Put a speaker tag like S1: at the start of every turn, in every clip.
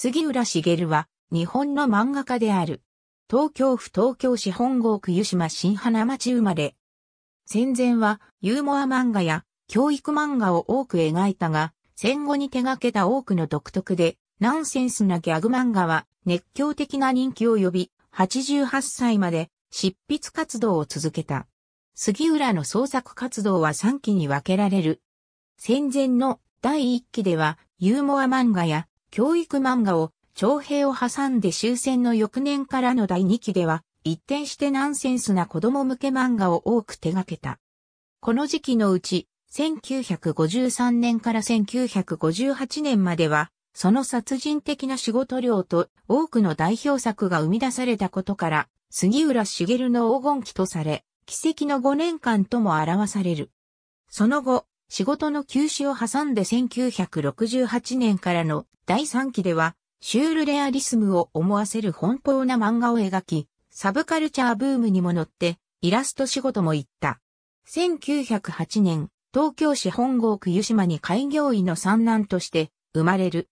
S1: 杉浦茂は日本の漫画家である。東京府東京市本郷区湯島新花町生まれ。戦前はユーモア漫画や教育漫画を多く描いたが、戦後に手掛けた多くの独特で、ナンセンスなギャグ漫画は熱狂的な人気を呼び、88歳まで執筆活動を続けた。杉浦の創作活動は3期に分けられる。戦前の第1期ではユーモア漫画や教育漫画を長編を挟んで終戦の翌年からの第2期では一転してナンセンスな子供向け漫画を多く手掛けた。この時期のうち、1953年から1958年までは、その殺人的な仕事量と多くの代表作が生み出されたことから、杉浦茂の黄金期とされ、奇跡の5年間とも表される。その後、仕事の休止を挟んで1968年からの第3期では、シュールレアリスムを思わせる奔放な漫画を描き、サブカルチャーブームにも乗ってイラスト仕事も行った。1908年、東京市本郷区湯島に開業医の三男として生まれる。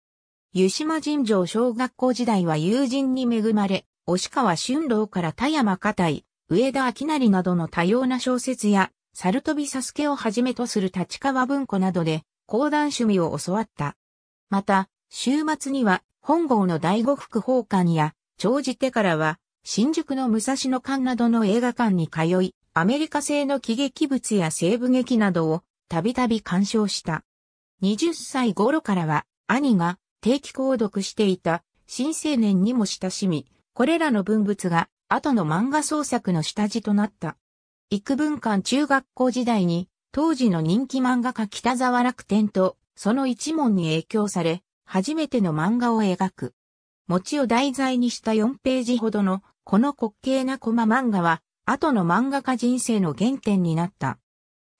S1: 湯島尋常小学校時代は友人に恵まれ、押川春郎から田山片井、上田明成などの多様な小説や、猿飛びサスケをはじめとする立川文庫などで、講談趣味を教わった。また、週末には、本郷の第五福法館や、長じてからは、新宿の武蔵野館などの映画館に通い、アメリカ製の喜劇物や西部劇などをたびたび鑑賞した。20歳頃からは兄が定期購読していた新青年にも親しみ、これらの文物が後の漫画創作の下地となった。幾分間中学校時代に当時の人気漫画家北沢楽天とその一門に影響され、初めての漫画を描く。餅を題材にした4ページほどのこの滑稽なコマ漫画は後の漫画家人生の原点になった。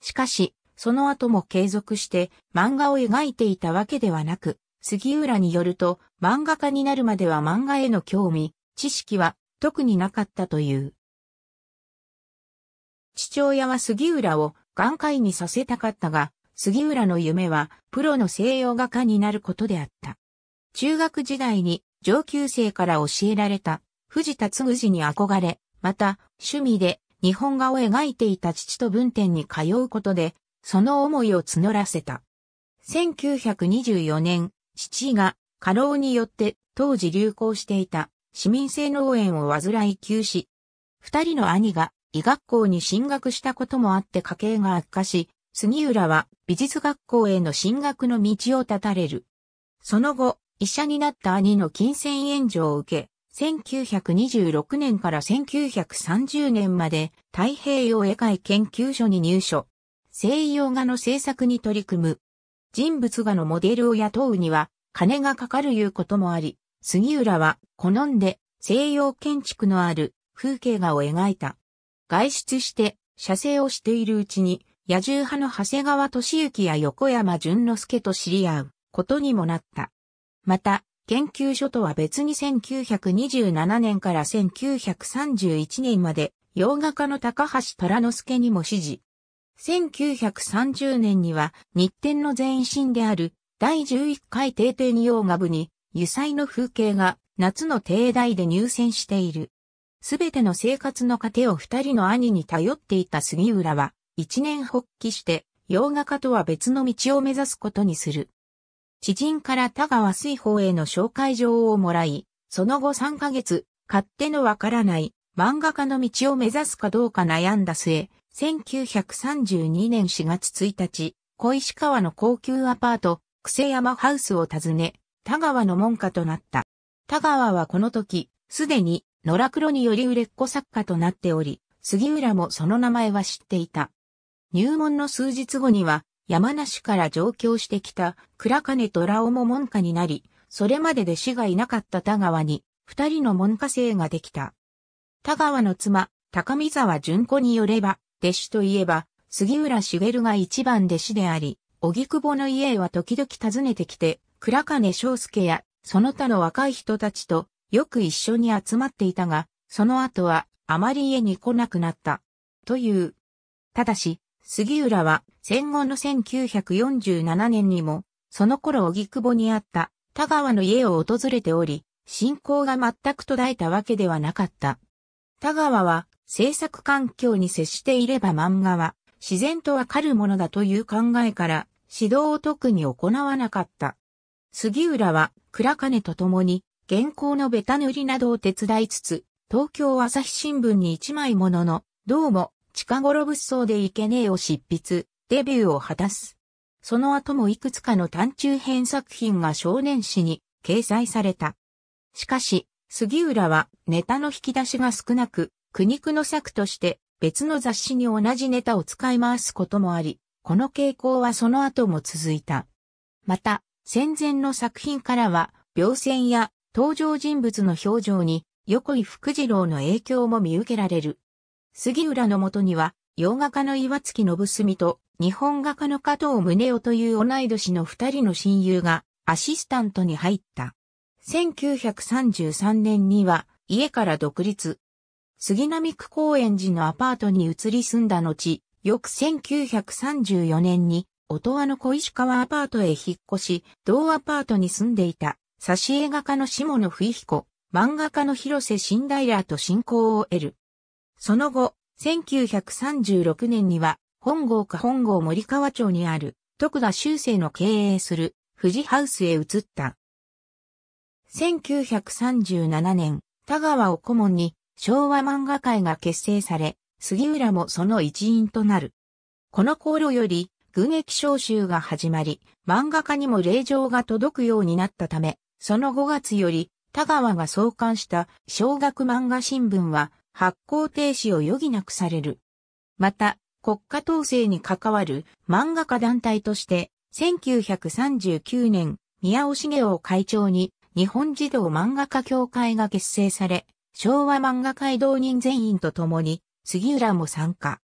S1: しかし、その後も継続して漫画を描いていたわけではなく、杉浦によると漫画家になるまでは漫画への興味、知識は特になかったという。父親は杉浦を眼科医にさせたかったが、杉浦の夢はプロの西洋画家になることであった。中学時代に上級生から教えられた藤田嗣治に憧れ、また趣味で日本画を描いていた父と文店に通うことで、その思いを募らせた。1924年、父が過労によって当時流行していた市民性脳炎を患い休止。二人の兄が医学校に進学したこともあって家計が悪化し、杉浦は美術学校への進学の道を立たれる。その後、医者になった兄の金銭援助を受け、1926年から1930年まで太平洋絵会研究所に入所。西洋画の制作に取り組む。人物画のモデルを雇うには金がかかるいうこともあり、杉浦は好んで西洋建築のある風景画を描いた。外出して写生をしているうちに野獣派の長谷川俊之や横山淳之介と知り合うことにもなった。また、研究所とは別に1927年から1931年まで洋画家の高橋虎之助にも指示。1930年には日展の前身である第11回定定に洋画部に油彩の風景が夏の定大で入選している。すべての生活の糧を二人の兄に頼っていた杉浦は一年発起して洋画家とは別の道を目指すことにする。知人から田川水宝への紹介状をもらい、その後3ヶ月、勝手のわからない漫画家の道を目指すかどうか悩んだ末、1932年4月1日、小石川の高級アパート、クセ山ハウスを訪ね、田川の門下となった。田川はこの時、すでに野良黒により売れっ子作家となっており、杉浦もその名前は知っていた。入門の数日後には、山梨から上京してきた倉金虎尾も門下になり、それまで弟子がいなかった田川に、二人の門下生ができた。田川の妻、高見沢純子によれば、弟子といえば、杉浦茂が一番弟子であり、荻窪の家へは時々訪ねてきて、倉金翔介やその他の若い人たちとよく一緒に集まっていたが、その後はあまり家に来なくなった。という。ただし、杉浦は戦後の1947年にも、その頃荻窪にあった田川の家を訪れており、信仰が全く途絶えたわけではなかった。田川は制作環境に接していれば漫画は自然とわかるものだという考えから指導を特に行わなかった。杉浦は倉金と共に原稿のベタ塗りなどを手伝いつつ、東京朝日新聞に一枚ものの、どうも近頃物騒でいけねえを執筆、デビューを果たす。その後もいくつかの短中編作品が少年誌に掲載された。しかし、杉浦はネタの引き出しが少なく、苦肉の策として別の雑誌に同じネタを使い回すこともあり、この傾向はその後も続いた。また、戦前の作品からは、描線や登場人物の表情に横井福次郎の影響も見受けられる。杉浦のもとには、洋画家の岩月信澄と日本画家の加藤宗夫という同い年の二人の親友がアシスタントに入った。1933年には家から独立。杉並区高円寺のアパートに移り住んだ後、翌1934年に、音羽の小石川アパートへ引っ越し、同アパートに住んでいた、挿絵画家の下野不彦、漫画家の広瀬新平と親交を得る。その後、1936年には、本郷か本郷森川町にある、徳田修正の経営する、富士ハウスへ移った。1937年、田川を顧問に、昭和漫画界が結成され、杉浦もその一員となる。この頃より、軍役召集が始まり、漫画家にも令状が届くようになったため、その5月より、田川が創刊した小学漫画新聞は発行停止を余儀なくされる。また、国家統制に関わる漫画家団体として、1939年、宮尾茂雄会長に日本児童漫画家協会が結成され、昭和漫画界同人全員と共に、杉浦も参加。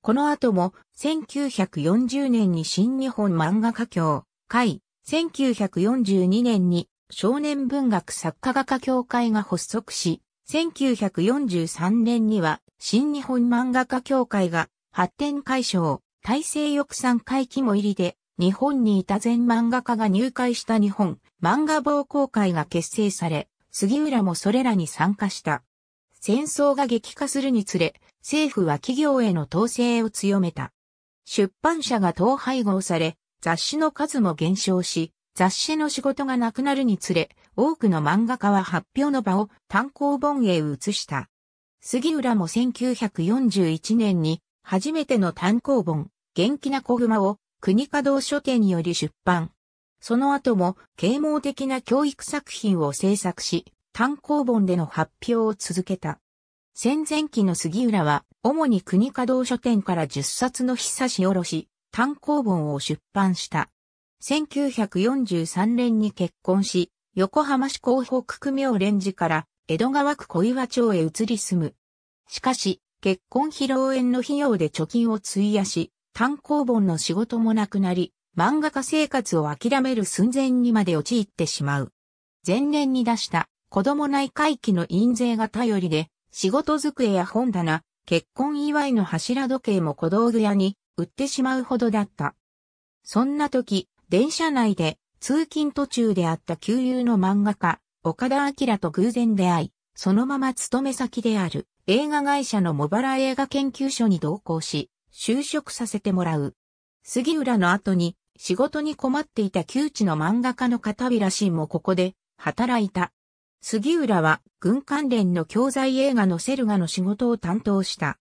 S1: この後も、1940年に新日本漫画家協会、1942年に少年文学作家画家協会が発足し、1943年には新日本漫画家協会が発展解消、体制抑散会期も入りで、日本にいた全漫画家が入会した日本漫画暴行会が結成され、杉浦もそれらに参加した。戦争が激化するにつれ、政府は企業への統制を強めた。出版社が統廃合され、雑誌の数も減少し、雑誌の仕事がなくなるにつれ、多くの漫画家は発表の場を単行本へ移した。杉浦も1941年に初めての単行本、元気な小熊を国家堂書店により出版。その後も啓蒙的な教育作品を制作し、単行本での発表を続けた。戦前期の杉浦は、主に国家堂書店から10冊の久しおろし、単行本を出版した。1943年に結婚し、横浜市港北区明蓮寺から江戸川区小岩町へ移り住む。しかし、結婚披露宴の費用で貯金を費やし、単行本の仕事もなくなり、漫画家生活を諦める寸前にまで陥ってしまう。前年に出した子供内回帰の印税が頼りで、仕事机や本棚、結婚祝いの柱時計も小道具屋に売ってしまうほどだった。そんな時、電車内で通勤途中であった旧友の漫画家、岡田明と偶然出会い、そのまま勤め先である映画会社の茂原映画研究所に同行し、就職させてもらう。杉浦の後に仕事に困っていた旧知の漫画家の片平慎もここで働いた。杉浦は軍関連の教材映画のセルガの仕事を担当した。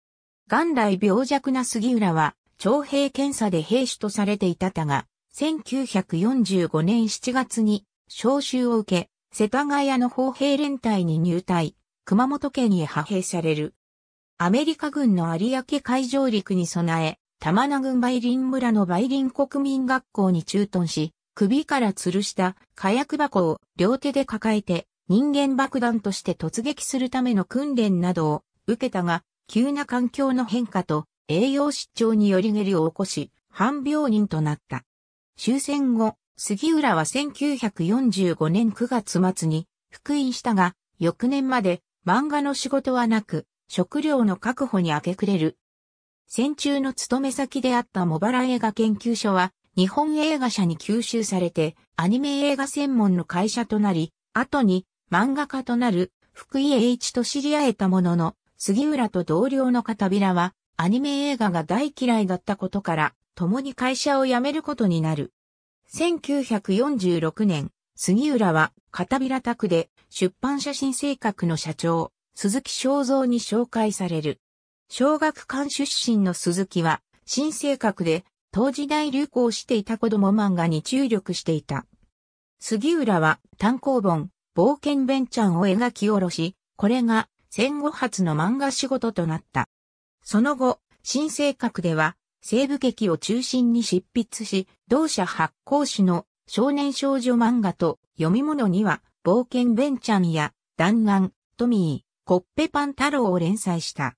S1: 元来病弱な杉浦は徴兵検査で兵士とされていたたが、1945年7月に召集を受け、世田谷の砲兵連隊に入隊。熊本県へ派兵される。アメリカ軍の有明海上陸に備え、玉名郡梅林村の梅林国民学校に駐屯し、首から吊るした火薬箱を両手で抱えて人間爆弾として突撃するための訓練などを受けたが、急な環境の変化と栄養失調により下痢を起こし、半病人となった。終戦後、杉浦は1945年9月末に復員したが、翌年まで漫画の仕事はなく、食料の確保に明け暮れる。戦中の勤め先であった茂原映画研究所は、日本映画社に吸収されてアニメ映画専門の会社となり、後に漫画家となる福井栄一と知り合えたものの、杉浦と同僚の片平はアニメ映画が大嫌いだったことから、共に会社を辞めることになる。1946年、杉浦は片平宅で出版写真性格の社長、鈴木正蔵に紹介される。小学館出身の鈴木は、新性格で当時代流行していた子供漫画に注力していた。杉浦は単行本、冒険弁ちゃんを描き下ろし、これが戦後初の漫画仕事となった。その後、新性格では西部劇を中心に執筆し、同社発行誌の少年少女漫画と読み物には冒険弁ちゃんや弾丸、トミー、コッペパン太郎を連載した。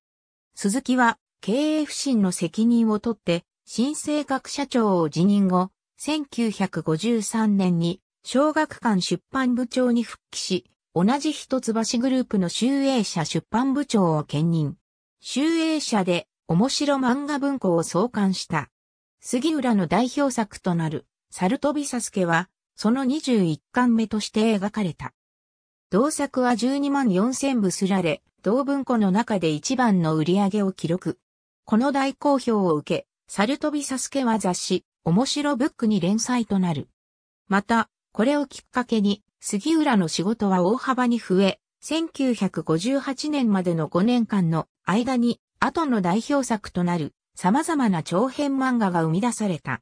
S1: 鈴木は経営不振の責任を取って新生学社長を辞任後、1953年に小学館出版部長に復帰し、同じ一橋グループの集英社出版部長を兼任。集英社で面白漫画文庫を創刊した。杉浦の代表作となる、サルトビサスケは、その21巻目として描かれた。同作は12万4000部すられ、同文庫の中で一番の売り上げを記録。この大好評を受け、サルトビサスケは雑誌、面白ブックに連載となる。また、これをきっかけに、杉浦の仕事は大幅に増え、1958年までの5年間の間に、後の代表作となる様々な長編漫画が生み出された。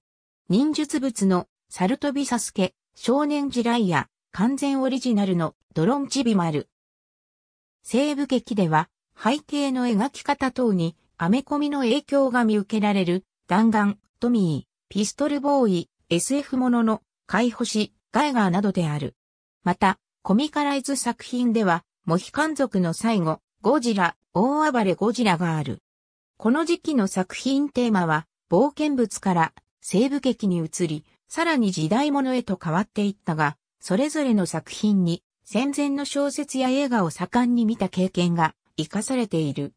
S1: 忍術物のサルトビサスケ、少年時代や完全オリジナルのドロンチビマル。西部劇では背景の描き方等にアメコミの影響が見受けられる弾丸、トミー、ピストルボーイ、SF ものの、海星、ガイガーなどである。また、コミカライズ作品では、モヒカン族の最後、ゴジラ、大暴れゴジラがある。この時期の作品テーマは、冒険物から西部劇に移り、さらに時代物へと変わっていったが、それぞれの作品に戦前の小説や映画を盛んに見た経験が活かされている。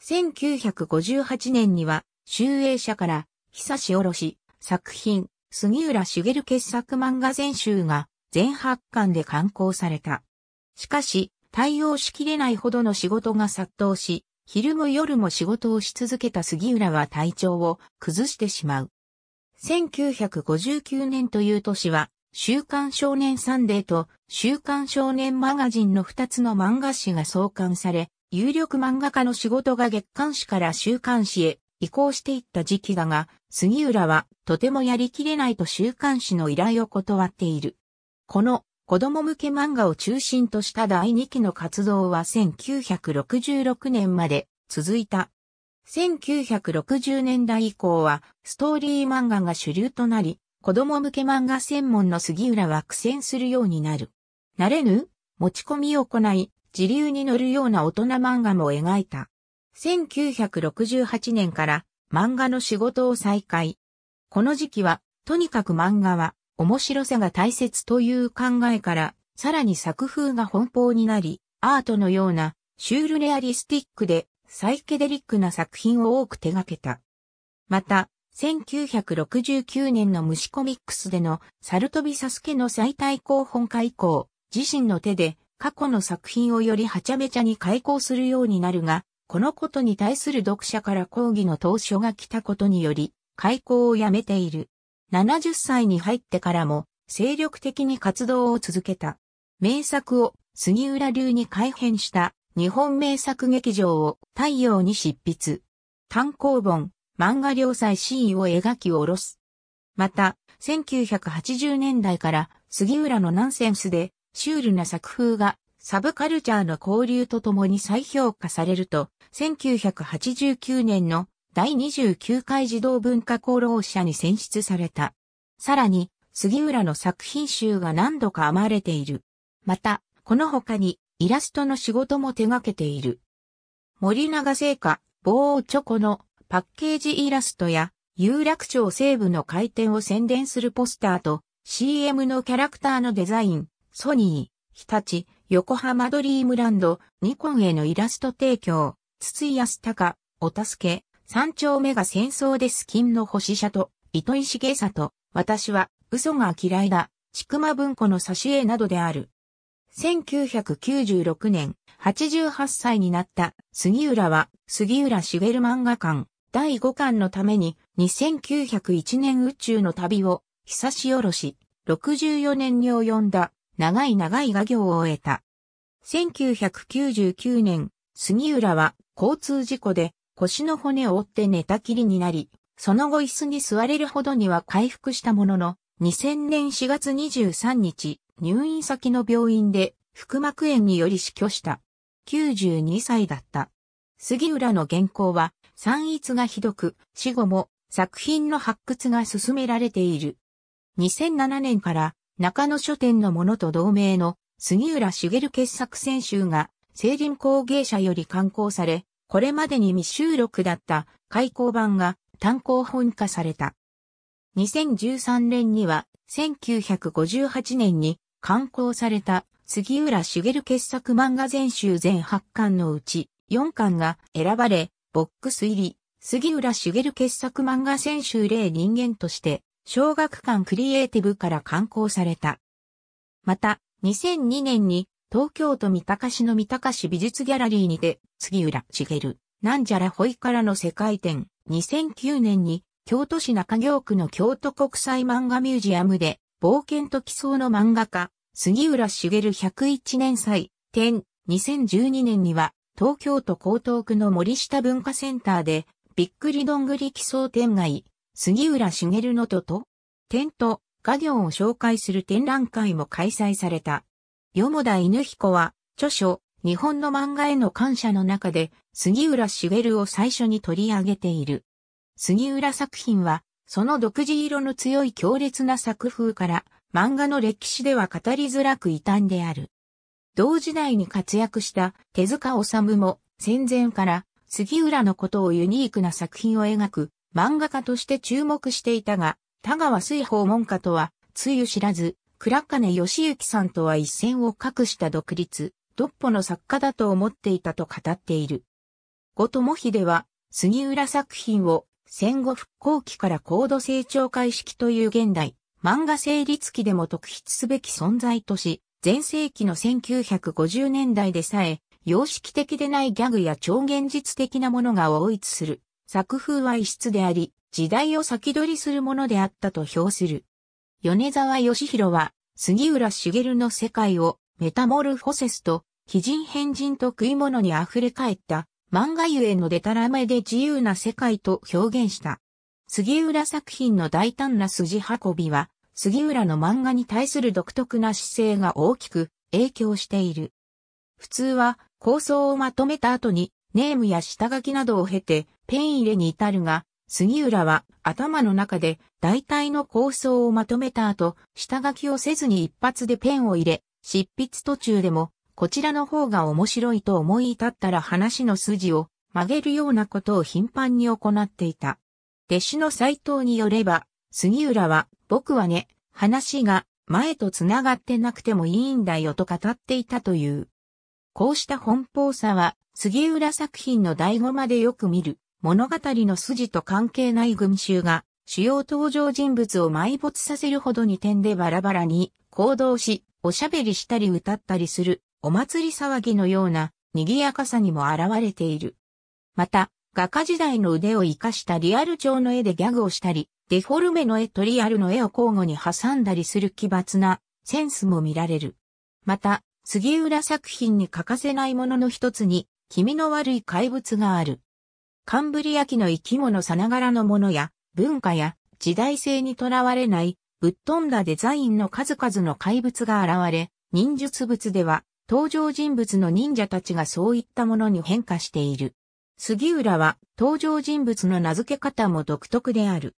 S1: 1958年には、集英社から、久しおろし、作品、杉浦茂傑作漫画全集が、全8巻で刊行された。しかし、対応しきれないほどの仕事が殺到し、昼も夜も仕事をし続けた杉浦は体調を崩してしまう。1959年という年は、週刊少年サンデーと週刊少年マガジンの2つの漫画誌が創刊され、有力漫画家の仕事が月刊誌から週刊誌へ移行していった時期だが、杉浦はとてもやりきれないと週刊誌の依頼を断っている。この子供向け漫画を中心とした第2期の活動は1966年まで続いた。1960年代以降はストーリー漫画が主流となり、子供向け漫画専門の杉浦は苦戦するようになる。慣れぬ持ち込みを行い、自流に乗るような大人漫画も描いた。1968年から漫画の仕事を再開。この時期は、とにかく漫画は面白さが大切という考えから、さらに作風が奔放になり、アートのようなシュールレアリスティックでサイケデリックな作品を多く手掛けた。また、1969年の虫コミックスでのサルトビサスケの再対抗本会以降、自身の手で過去の作品をよりはちゃめちゃに開講するようになるが、このことに対する読者から抗議の投書が来たことにより、開講をやめている。70歳に入ってからも、精力的に活動を続けた。名作を杉浦流に改編した日本名作劇場を太陽に執筆。単行本、漫画良祭 C を描き下ろす。また、1980年代から杉浦のナンセンスでシュールな作風がサブカルチャーの交流とともに再評価されると、1989年の第29回児童文化功労者に選出された。さらに、杉浦の作品集が何度か編まれている。また、この他にイラストの仕事も手掛けている。森永製菓、棒チョコのパッケージイラストや有楽町西部の開店を宣伝するポスターと CM のキャラクターのデザイン、ソニー、日立、横浜ドリームランド、ニコンへのイラスト提供、筒井康隆、お助け、三丁目が戦争でスキンの星社と糸井重里、私は嘘が嫌いだ、ちくま文庫の挿絵などである。1996年、88歳になった杉浦は、杉浦茂漫画館第5巻のために2901年宇宙の旅を久しおろし、64年に及んだ長い長い画行を終えた。1999年、杉浦は交通事故で腰の骨を折って寝たきりになり、その後椅子に座れるほどには回復したものの、2000年4月23日、入院先の病院で腹膜炎により死去した。92歳だった。杉浦の原稿は、散逸がひどく、死後も作品の発掘が進められている。2007年から中野書店のものと同名の杉浦茂傑作選集が青林工芸社より刊行され、これまでに未収録だった開口版が単行本化された。2013年には1958年に刊行された杉浦茂傑作漫画全集全8巻のうち4巻が選ばれ、ボックス入り、杉浦茂傑作漫画選集例人間として、小学館クリエイティブから刊行された。また、2002年に東京都三鷹市の三鷹市美術ギャラリーにて、杉浦茂、なんじゃらほいからの世界展、2009年に京都市中京区の京都国際漫画ミュージアムで、冒険と奇想の漫画家、杉浦茂101年祭展、2012年には、東京都江東区の森下文化センターで、びっくりどんぐり奇想展外、杉浦茂のとと、展と画業を紹介する展覧会も開催された。よ田犬彦は、著書、日本の漫画への感謝の中で、杉浦茂を最初に取り上げている。杉浦作品は、その独自色の強い強烈な作風から、漫画の歴史では語りづらく異端である。同時代に活躍した手塚治虫も戦前から杉浦のことをユニークな作品を描く漫画家として注目していたが、田川水訪問家とは、つゆ知らず、倉金義行さんとは一線を画した独立、独歩の作家だと思っていたと語っている。後友秀は、杉浦作品を戦後復興期から高度成長開式という現代、漫画成立期でも特筆すべき存在とし、前世紀の1950年代でさえ、様式的でないギャグや超現実的なものが応一する。作風は異質であり、時代を先取りするものであったと評する。米沢義弘は、杉浦茂の世界をメタモルフォセスと、非人変人と食い物に溢れ返った漫画ゆえのデタラメで自由な世界と表現した。杉浦作品の大胆な筋運びは、杉浦の漫画に対する独特な姿勢が大きく影響している。普通は構想をまとめた後にネームや下書きなどを経てペン入れに至るが、杉浦は頭の中で大体の構想をまとめた後、下書きをせずに一発でペンを入れ、執筆途中でも、こちらの方が面白いと思い立ったら話の筋を曲げるようなことを頻繁に行っていた。弟子の斎藤によれば、杉浦は、僕はね、話が前と繋がってなくてもいいんだよと語っていたという。こうした奔放さは、杉浦作品の醍醐までよく見る。物語の筋と関係ない群衆が主要登場人物を埋没させるほどに点でバラバラに行動し、おしゃべりしたり歌ったりするお祭り騒ぎのような賑やかさにも現れている。また、画家時代の腕を活かしたリアル調の絵でギャグをしたり、デフォルメの絵とリアルの絵を交互に挟んだりする奇抜なセンスも見られる。また、杉浦作品に欠かせないものの一つに、気味の悪い怪物がある。カンブリア紀の生き物さながらのものや、文化や時代性にとらわれない、ぶっ飛んだデザインの数々の怪物が現れ、忍術物では、登場人物の忍者たちがそういったものに変化している。杉浦は、登場人物の名付け方も独特である。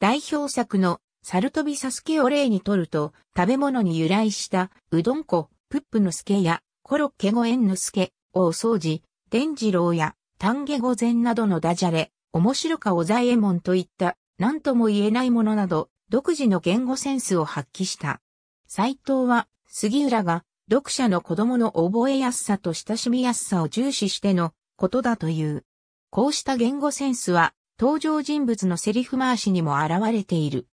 S1: 代表作の、サルトビサスケを例にとると、食べ物に由来した、うどん粉、プップの助や、コロッケゴエンの助、大掃除、伝次郎や、丹下御前などのダジャレ、面白かおざえもんといった何とも言えないものなど、独自の言語センスを発揮した。斎藤は、杉浦が読者の子供の覚えやすさと親しみやすさを重視してのことだという。こうした言語センスは、登場人物のセリフ回しにも現れている。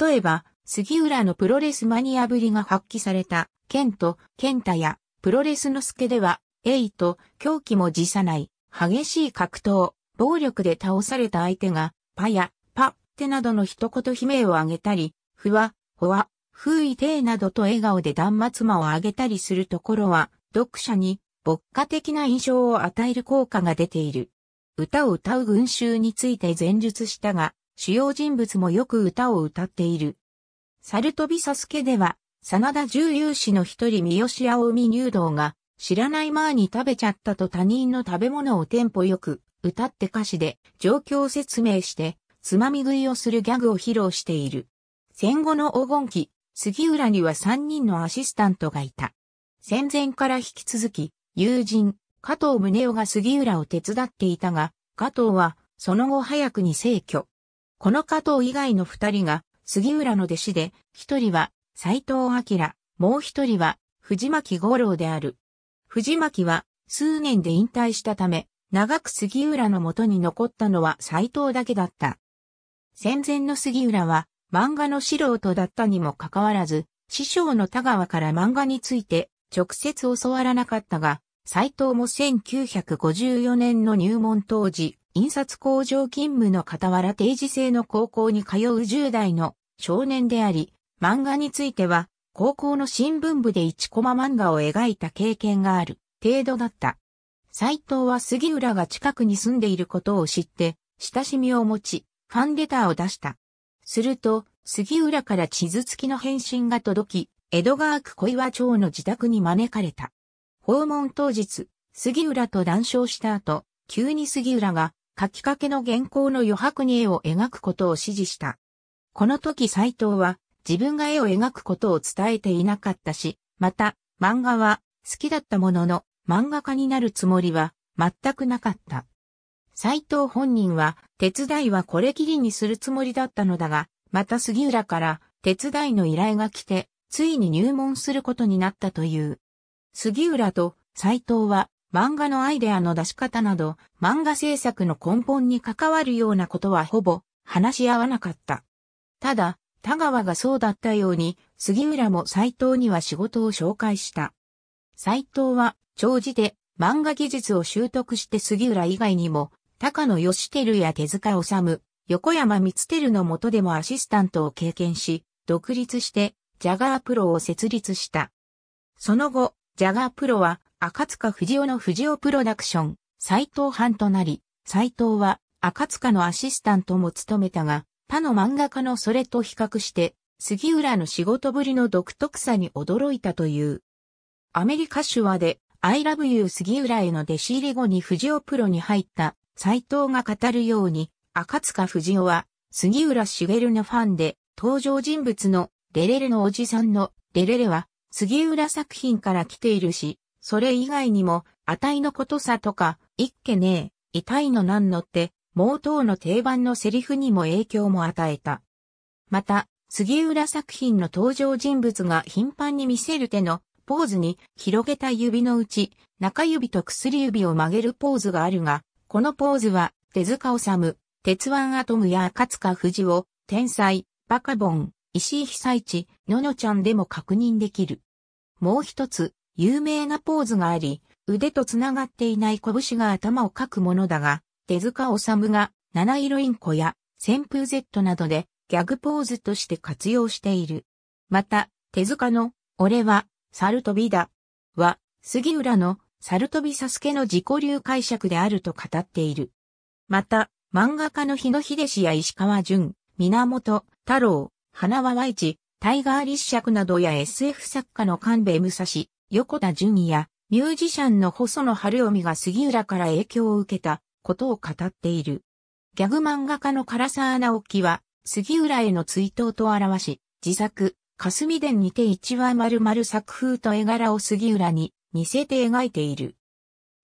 S1: 例えば、杉浦のプロレスマニアぶりが発揮された、ケント、ケンタや、プロレスの助では、エイと狂気も辞さない、激しい格闘、暴力で倒された相手が、パや、パってなどの一言悲鳴を上げたり、ふわ、ほわ、ふいてなどと笑顔で断末魔を上げたりするところは、読者に牧歌的な印象を与える効果が出ている。歌を歌う群衆について前述したが、主要人物もよく歌を歌っている。猿飛びサスケでは、真田重勇士の一人三好青海入道が、知らない前に食べちゃったと他人の食べ物をテンポよく歌って歌詞で状況を説明して、つまみ食いをするギャグを披露している。戦後の黄金期、杉浦には3人のアシスタントがいた。戦前から引き続き、友人、加藤宗夫が杉浦を手伝っていたが、加藤はその後早くに逝去。この加藤以外の二人が杉浦の弟子で、一人は斎藤明、もう一人は藤巻五郎である。藤巻は数年で引退したため、長く杉浦の元に残ったのは斎藤だけだった。戦前の杉浦は漫画の素人だったにもかかわらず、師匠の田川から漫画について直接教わらなかったが、斎藤も1954年の入門当時、印刷工場勤務の傍ら定時制の高校に通う10代の少年であり、漫画については、高校の新聞部で1コマ漫画を描いた経験がある程度だった。斎藤は杉浦が近くに住んでいることを知って、親しみを持ち、ファンレターを出した。すると、杉浦から地図付きの返信が届き、江戸川区小岩町の自宅に招かれた。訪問当日、杉浦と談笑した後、急に杉浦が書きかけの原稿の余白に絵を描くことを指示した。この時斎藤は自分が絵を描くことを伝えていなかったし、また漫画は好きだったものの漫画家になるつもりは全くなかった。斎藤本人は手伝いはこれきりにするつもりだったのだが、また杉浦から手伝いの依頼が来て、ついに入門することになったという。杉浦と斎藤は漫画のアイデアの出し方など、漫画制作の根本に関わるようなことはほぼ話し合わなかった。ただ、田川がそうだったように、杉浦も斎藤には仕事を紹介した。斎藤は、長寿で漫画技術を習得して杉浦以外にも、高野義輝や手塚治虫、横山光輝の下でもアシスタントを経験し、独立してジャガープロを設立した。その後、ジャガープロは赤塚藤尾の藤尾プロダクション、斎藤藩となり、斎藤は赤塚のアシスタントも務めたが、他の漫画家のそれと比較して、杉浦の仕事ぶりの独特さに驚いたという。アメリカ手話で I love you 杉浦への弟子入り後に藤尾プロに入った斎藤が語るように、赤塚藤尾は杉浦茂のファンで登場人物のレレレのおじさんのレレレは杉浦作品から来ているし、それ以外にも、値のことさとか、いっけねえ、痛いのなんのって、毛頭の定番のセリフにも影響も与えた。また、杉浦作品の登場人物が頻繁に見せる手のポーズに広げた指のうち、中指と薬指を曲げるポーズがあるが、このポーズは手塚治虫、鉄腕アトムや赤塚藤尾、天才、バカボン、石井被災地、ののちゃんでも確認できる。もう一つ、有名なポーズがあり、腕と繋がっていない拳が頭をかくものだが、手塚治虫が七色インコや旋風 Z などでギャグポーズとして活用している。また、手塚の俺は猿飛びだは杉浦の猿飛びサスケの自己流解釈であると語っている。また、漫画家の日野秀氏や石川淳、源太郎、花輪和一、タイガー立尺などや SF 作家の神戸武蔵、横田淳やミュージシャンの細野晴臣が杉浦から影響を受けたことを語っている。ギャグ漫画家の唐沢直樹は杉浦への追悼と表し、自作、霞殿にて一話丸々作風と絵柄を杉浦に似せて描いている。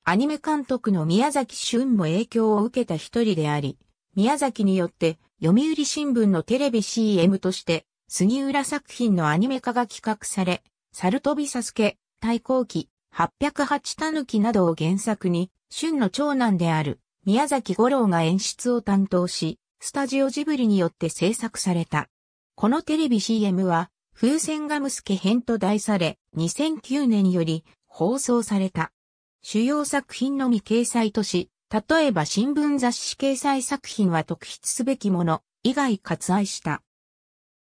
S1: アニメ監督の宮崎俊も影響を受けた一人であり、宮崎によって読売新聞のテレビ CM として杉浦作品のアニメ化が企画され、猿飛びサスケ、太閤記、808タヌキなどを原作に、春の長男である宮崎五郎が演出を担当し、スタジオジブリによって制作された。このテレビ CM は、風船ガムスケ編と題され、2009年より放送された。主要作品のみ掲載とし、例えば新聞雑誌掲載作品は特筆すべきもの以外割愛した。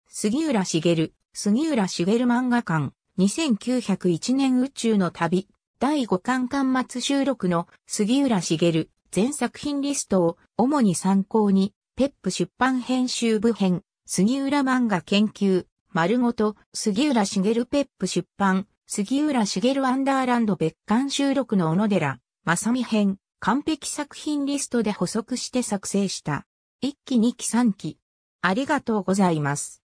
S1: 杉浦茂、杉浦茂漫画館、2901年宇宙の旅、第5巻巻末収録の杉浦茂、全作品リストを主に参考に、ペップ出版編集部編、杉浦漫画研究、丸ごと、杉浦茂ペップ出版、杉浦茂アンダーランド別館収録の小野寺、正美編、完璧作品リストで補足して作成した。1期2期3期。ありがとうございます。